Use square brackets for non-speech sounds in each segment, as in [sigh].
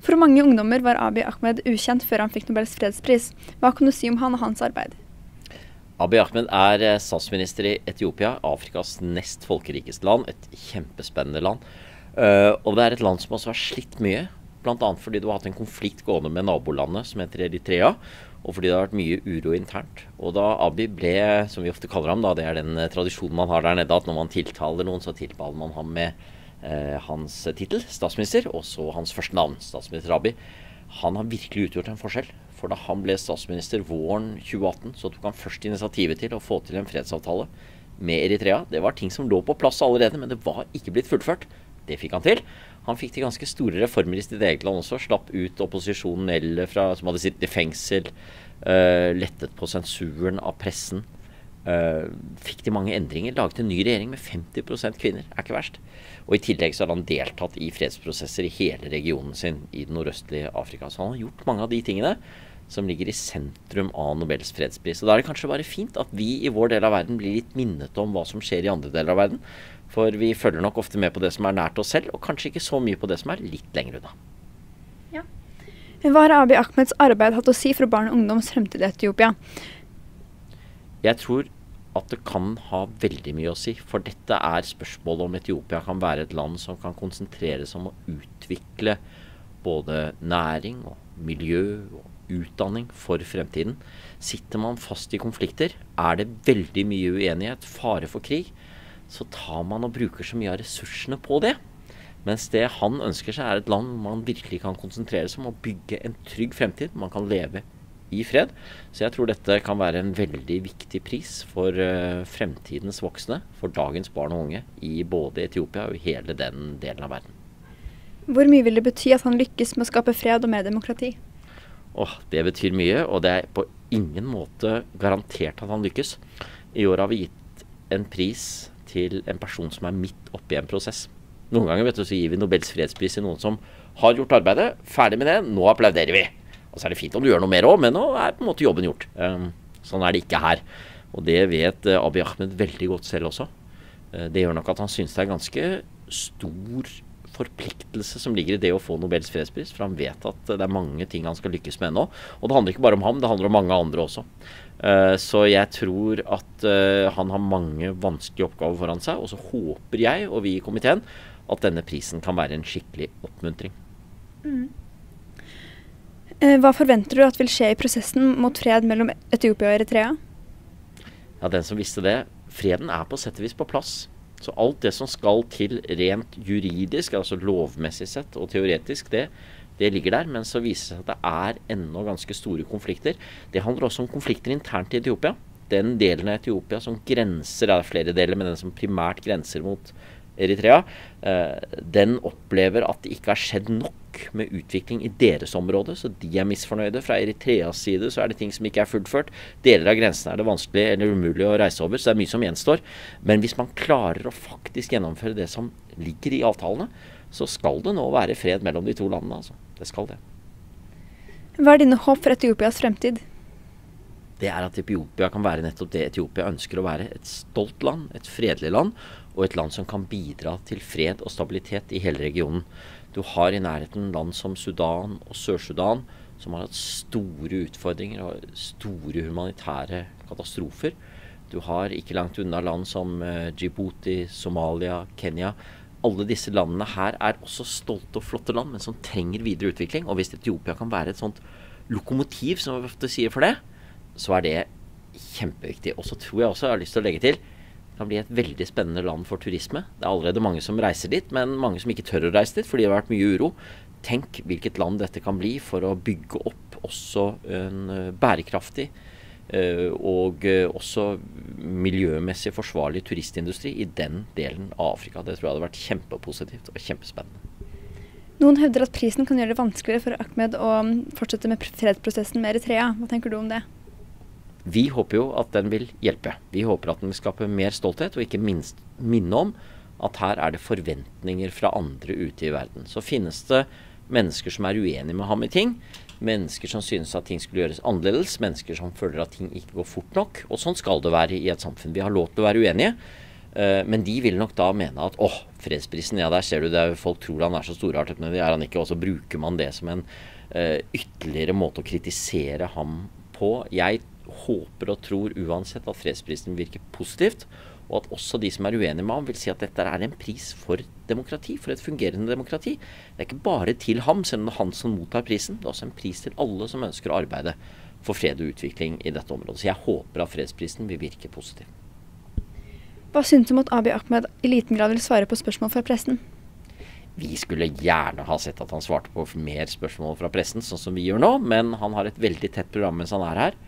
For mange ungdommer var Abiy Ahmed ukjent før han fikk Nobels fredspris. Hva kan du si om han og hans arbeid? Abiy Ahmed er eh, statsminister i Etiopia, Afrikas nest folkerikeste land. Et kjempespennende land. Uh, og det er et land som også har slitt mye. Bl.a. fordi du har hatt en konflikt gående med nabolandet som heter Eritrea. Og fordi det har vært mye uro internt. Og da Abiy ble, som vi ofte kaller ham, da, det er den tradisjonen man har der nede, at når man tiltaler noen, så tiltaler man ham med eh, hans tittel, statsminister, og så hans første navn, statsminister Abiy. Han har virkelig utgjort en forskjell. For da han ble statsminister våren 2018, så tok han først initiativet til å få til en fredsavtale med Eritrea. Det var ting som lå på plass allerede, men det var ikke blitt fullført. Det fikk han til. Han fikk til ganske store reformer i sitt eget land også. Slapp ut opposisjonen fra, som hadde sittet i fengsel. Uh, lettet på sensuren av pressen. Uh, fikk de mange endringer. Laget en ny regjering med 50 kvinner. Er ikke verst. Og i tillegg så har han deltatt i fredsprosesser i hele regionen sin i det nordøstlige Afrika. Så han har gjort mange av de tingene som ligger i sentrum av Nobels fredspris. Og Da er det kanskje bare fint at vi i vår del av verden blir litt minnet om hva som skjer i andre deler av verden. For vi følger nok ofte med på det som er nært oss selv, og kanskje ikke så mye på det som er litt lenger unna. Ja. Hva har Abiy Ahmeds arbeid hatt å si for barn og ungdoms fremtid i Etiopia? Jeg tror at det kan ha veldig mye å si. For dette er spørsmålet om Etiopia kan være et land som kan konsentrere seg om å utvikle både næring og miljø og utdanning for fremtiden. Sitter man fast i konflikter, er det veldig mye uenighet, fare for krig, så tar man og bruker så mye av ressursene på det. Mens det han ønsker seg, er et land man virkelig kan konsentrere seg om å bygge en trygg fremtid. Man kan leve i fred. Så jeg tror dette kan være en veldig viktig pris for uh, fremtidens voksne, for dagens barn og unge, i både Etiopia og hele den delen av verden. Hvor mye vil det bety at han lykkes med å skape fred og mer demokrati? Åh, det betyr mye, og det er på ingen måte garantert at han lykkes. I år har vi gitt en pris til en person som er midt oppi en prosess. Noen ganger vet du, så gir vi Nobels fredspris til noen som har gjort arbeidet, ferdig med det, nå applauderer vi. Og så er det fint om du gjør noe mer òg, men nå er på en måte jobben gjort. Um, sånn er det ikke her. Og det vet uh, Abiy Ahmed veldig godt selv også. Uh, det gjør nok at han syns det er ganske stor forpliktelse som ligger i det å få Nobels fredspris. For han vet at det er mange ting han skal lykkes med ennå. Og det handler ikke bare om ham, det handler om mange andre også. Uh, så jeg tror at han har mange vanskelige oppgaver foran seg. Og så håper jeg, og vi i komiteen, at denne prisen kan være en skikkelig oppmuntring. Mm. Uh, hva forventer du at vil skje i prosessen mot fred mellom Etiopia og Eritrea? Ja, den som visste det. Freden er på sett og vis på plass. Så alt det som skal til rent juridisk, altså lovmessig sett og teoretisk, det, det ligger der. Men så viser det seg at det er ennå ganske store konflikter. Det handler også om konflikter internt i Etiopia. Den delen av Etiopia som grenser, er flere deler, men den som primært grenser mot Eritrea, eh, den opplever at det ikke har skjedd nok med utvikling i deres område, så de er misfornøyde. Fra Eritreas side så er det ting som ikke er fullført. Deler av grensen er det vanskelig eller umulig å reise over, så det er mye som gjenstår. Men hvis man klarer å faktisk gjennomføre det som ligger i avtalene, så skal det nå være fred mellom de to landene. Altså. Det skal det. Hva er dine håp for Etiopias fremtid? Det er at Etiopia kan være nettopp det Etiopia ønsker å være. Et stolt land, et fredelig land, og et land som kan bidra til fred og stabilitet i hele regionen. Du har i nærheten land som Sudan og Sør-Sudan, som har hatt store utfordringer og store humanitære katastrofer. Du har ikke langt unna land som uh, Djibouti, Somalia, Kenya. Alle disse landene her er også stolte og flotte land, men som trenger videre utvikling. Og hvis Etiopia kan være et sånt lokomotiv, som vi ofte sier for det, så er det kjempeviktig. Og så tror jeg også, jeg har lyst til å legge til, det kan bli et veldig spennende land for turisme. Det er allerede mange som reiser dit, men mange som ikke tør å reise dit fordi det har vært mye uro. Tenk hvilket land dette kan bli for å bygge opp også en eh, bærekraftig eh, og eh, også miljømessig forsvarlig turistindustri i den delen av Afrika. Det tror jeg hadde vært kjempepositivt og kjempespennende. Noen hevder at prisen kan gjøre det vanskeligere for Ahmed å fortsette med fredsprosessen med Eritrea. Hva tenker du om det? Vi håper jo at den vil hjelpe. Vi håper at den vil skape mer stolthet, og ikke minst minne om at her er det forventninger fra andre ute i verden. Så finnes det mennesker som er uenige med ham i ting. Mennesker som synes at ting skulle gjøres annerledes. Mennesker som føler at ting ikke går fort nok. Og sånn skal det være i et samfunn. Vi har lov til å være uenige. Uh, men de vil nok da mene at åh, fredsprisen, ja der ser du det, folk tror han er så storartet, men det er han ikke. Og så bruker man det som en uh, ytterligere måte å kritisere ham på. Jeg håper og tror uansett at fredsprisen virker positivt. Og at også de som er uenige med ham, vil si at dette er en pris for demokrati. For et fungerende demokrati. Det er ikke bare til ham, selv om det er han som mottar prisen. Det er også en pris til alle som ønsker å arbeide for fred og utvikling i dette området. Så jeg håper at fredsprisen vil virke positiv. Hva syns du om at Abiy Ahmed i liten grad vil svare på spørsmål fra pressen? Vi skulle gjerne ha sett at han svarte på mer spørsmål fra pressen, sånn som vi gjør nå, men han har et veldig tett program mens han er her.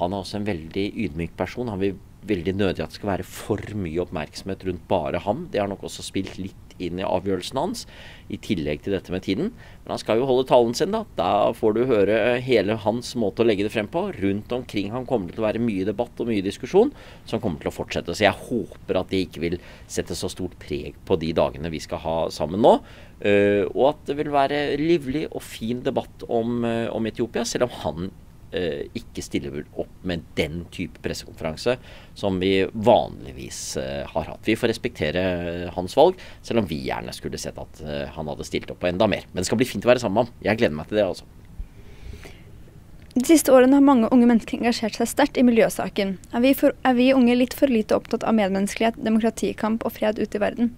Han er også en veldig ydmyk person. Han vil veldig nødig at det skal være for mye oppmerksomhet rundt bare ham. Det har nok også spilt litt inn i avgjørelsen hans, i tillegg til dette med tiden. Men han skal jo holde talen sin, da. Da får du høre hele hans måte å legge det frem på. Rundt omkring han kommer det til å være mye debatt og mye diskusjon som kommer til å fortsette. Så jeg håper at det ikke vil sette så stort preg på de dagene vi skal ha sammen nå. Uh, og at det vil være livlig og fin debatt om, uh, om Etiopia, selv om han eh, ikke stiller opp med den type pressekonferanse som vi vanligvis eh, har hatt. Vi får respektere eh, hans valg, selv om vi gjerne skulle sett at eh, han hadde stilt opp på enda mer. Men det skal bli fint å være sammen med ham. Jeg gleder meg til det, altså. De siste årene har mange unge mennesker engasjert seg sterkt i miljøsaken. Er vi, for, er vi unge litt for lite opptatt av medmenneskelighet, demokratikamp og fred ute i verden?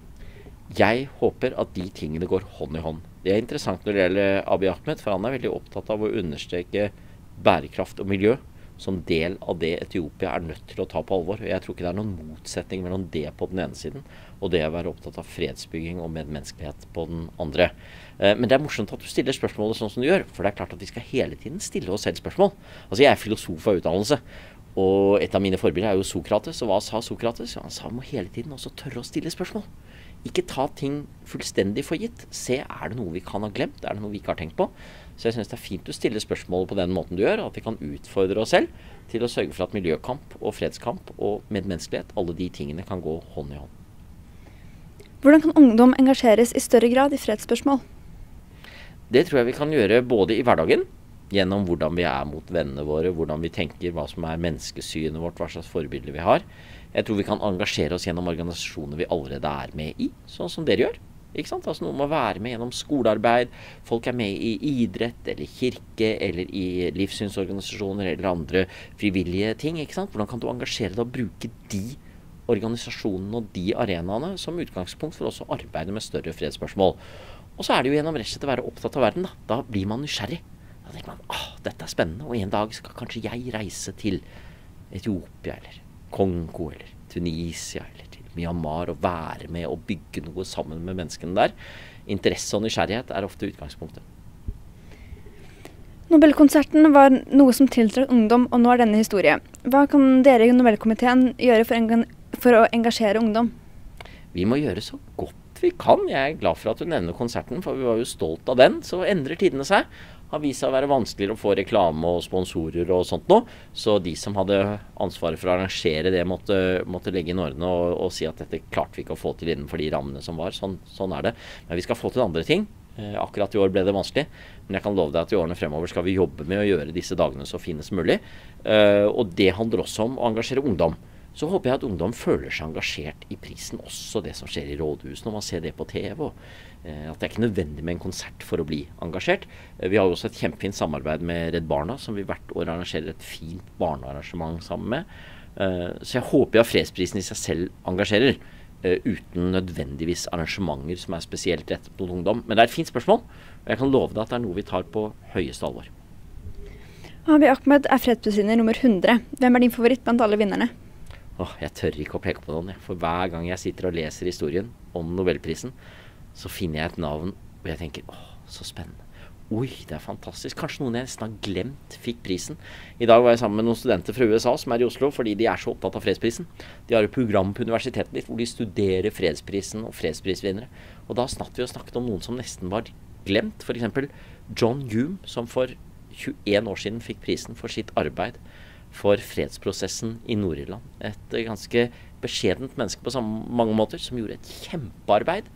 Jeg håper at de tingene går hånd i hånd. Det er interessant når det gjelder Abiy Ahmed, for han er veldig opptatt av å understreke bærekraft og miljø som del av det Etiopia er nødt til å ta på alvor. Jeg tror ikke det er noen motsetning mellom det på den ene siden og det å være opptatt av fredsbygging og medmenneskelighet på den andre. Eh, men det er morsomt at du stiller spørsmålet sånn som du gjør, for det er klart at vi skal hele tiden stille oss selv spørsmål. Altså Jeg er filosof av utdannelse, og et av mine forbilder er jo Sokrates. Og hva sa Sokrates? Han sa vi må hele tiden også tørre å stille spørsmål. Ikke ta ting fullstendig for gitt. Se er det noe vi kan ha glemt, er det noe vi ikke har tenkt på. Så jeg syns det er fint du stiller spørsmålet på den måten du gjør, at vi kan utfordre oss selv til å sørge for at miljøkamp og fredskamp og medmenneskelighet, alle de tingene kan gå hånd i hånd. Hvordan kan ungdom engasjeres i større grad i fredsspørsmål? Det tror jeg vi kan gjøre både i hverdagen, gjennom hvordan vi er mot vennene våre, hvordan vi tenker, hva som er menneskesynet vårt, hva slags forbilder vi har. Jeg tror vi kan engasjere oss gjennom organisasjoner vi allerede er med i, sånn som dere gjør. Ikke sant? Altså Noen må være med gjennom skolearbeid. Folk er med i idrett eller kirke eller i livssynsorganisasjoner eller andre frivillige ting. ikke sant? Hvordan kan du engasjere deg og bruke de organisasjonene og de arenaene som utgangspunkt for også å arbeide med større fredsspørsmål? Og så er det jo gjennom rett og slett å være opptatt av verden. Da Da blir man nysgjerrig. Da tenker man ah, dette er spennende, og en dag skal kanskje jeg reise til Etiopia eller Kongo eller Tunisia eller Myanmar og være med og bygge noe sammen med menneskene der. Interesse og nysgjerrighet er ofte utgangspunktet. Nobelkonserten var noe som tiltrakk ungdom, og nå er denne historie. Hva kan dere i Nobelkomiteen gjøre for, for å engasjere ungdom? Vi må gjøre så godt vi kan. Jeg er glad for at du nevner konserten, for vi var jo stolt av den. Så endrer tidene seg har vist seg å være vanskeligere å få reklame og sponsorer og sånt nå. Så de som hadde ansvaret for å arrangere det, måtte, måtte legge inn årene og, og, si at dette klarte vi ikke å få til innenfor de rammene som var. Sånn, sånn er det. Men vi skal få til andre ting. Eh, akkurat i år ble det vanskelig, men jeg kan love deg at i årene fremover skal vi jobbe med å gjøre disse dagene så fine som mulig. Eh, og det handler også om å engasjere ungdom. Så håper jeg at ungdom føler seg engasjert i prisen, også det som skjer i rådhuset når man ser det på TV. og Eh, at det er ikke nødvendig med en konsert for å bli engasjert. Eh, vi har også et kjempefint samarbeid med Redd Barna, som vi hvert år arrangerer et fint barnearrangement sammen med. Eh, så jeg håper at fredsprisen i seg selv engasjerer, uten nødvendigvis arrangementer som er spesielt rettet mot ungdom. Men det er et fint spørsmål, og jeg kan love deg at det er noe vi tar på høyeste alvor. Abiy Ahmed er fredsprisinner nummer 100. Hvem er din favoritt blant alle vinnerne? Åh, jeg tør ikke å peke på noen. For hver gang jeg sitter og leser historien om nobelprisen, så finner jeg et navn og jeg tenker åh, så spennende. Oi, det er fantastisk. Kanskje noen jeg nesten har glemt fikk prisen. I dag var jeg sammen med noen studenter fra USA som er i Oslo fordi de er så opptatt av fredsprisen. De har et program på universitetet ditt hvor de studerer fredsprisen og fredsprisvinnere. Og da snakket vi og snakket om noen som nesten var glemt. F.eks. John Hume, som for 21 år siden fikk prisen for sitt arbeid for fredsprosessen i Nord-Irland. Et ganske beskjedent menneske på mange måter, som gjorde et kjempearbeid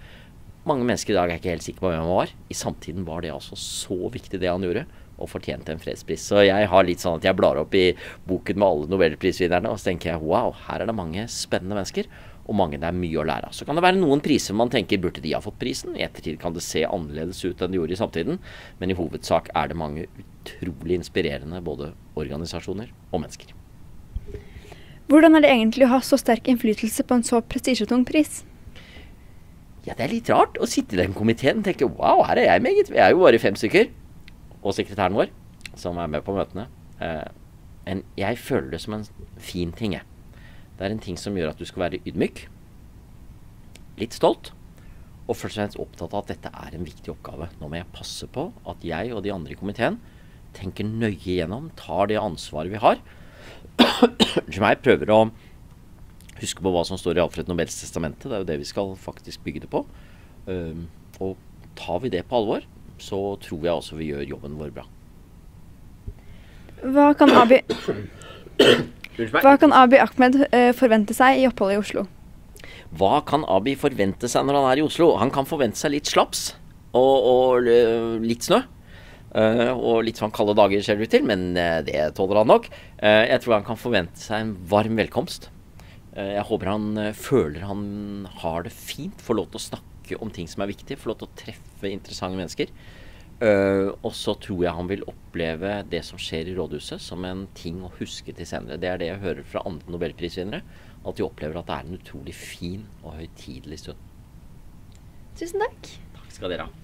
mange mennesker i dag er ikke helt sikre på hvem han var. I samtiden var det altså så viktig det han gjorde, og fortjente en fredspris. Så jeg har litt sånn at jeg blar opp i boken med alle nobelprisvinnerne, og så tenker jeg wow, her er det mange spennende mennesker. og mange det er mye å lære av. Så kan det være noen priser man tenker burde de ha fått prisen. I ettertid kan det se annerledes ut enn det gjorde i samtiden, men i hovedsak er det mange utrolig inspirerende både organisasjoner og mennesker. Hvordan er det egentlig å ha så sterk innflytelse på en så prestisjetung pris? Ja, det er litt rart å sitte i den komiteen og tenke wow, her er jeg med, gitt. Vi er jo bare fem stykker. Og sekretæren vår, som er med på møtene. Eh, men jeg føler det som en fin ting, jeg. Det er en ting som gjør at du skal være ydmyk, litt stolt, og først og fremst opptatt av at dette er en viktig oppgave. Nå må jeg passe på at jeg og de andre i komiteen tenker nøye gjennom, tar det ansvaret vi har. Unnskyld meg, prøver å huske på hva som står i Alfred Nobels testamente. Det er jo det vi skal faktisk bygge det på. Um, og tar vi det på alvor, så tror jeg også vi gjør jobben vår bra. Hva kan Abi [coughs] hva kan Abiy Ahmed uh, forvente seg i oppholdet i Oslo? Hva kan Abiy forvente seg når han er i Oslo? Han kan forvente seg litt slaps og, og uh, litt snø. Uh, og litt sånn kalde dager ser det ut til, men det tåler han nok. jeg tror han kan forvente seg en varm velkomst. jeg håper han føler han har det fint, får lov til å snakke om ting som er viktige, får lov til å treffe interessante mennesker. Uh, og så tror jeg han vil oppleve det som skjer i rådhuset, som en ting å huske til senere. Det er det jeg hører fra andre nobelprisvinnere. At de opplever at det er en utrolig fin og høytidelig stund. Tusen takk. Takk skal dere ha.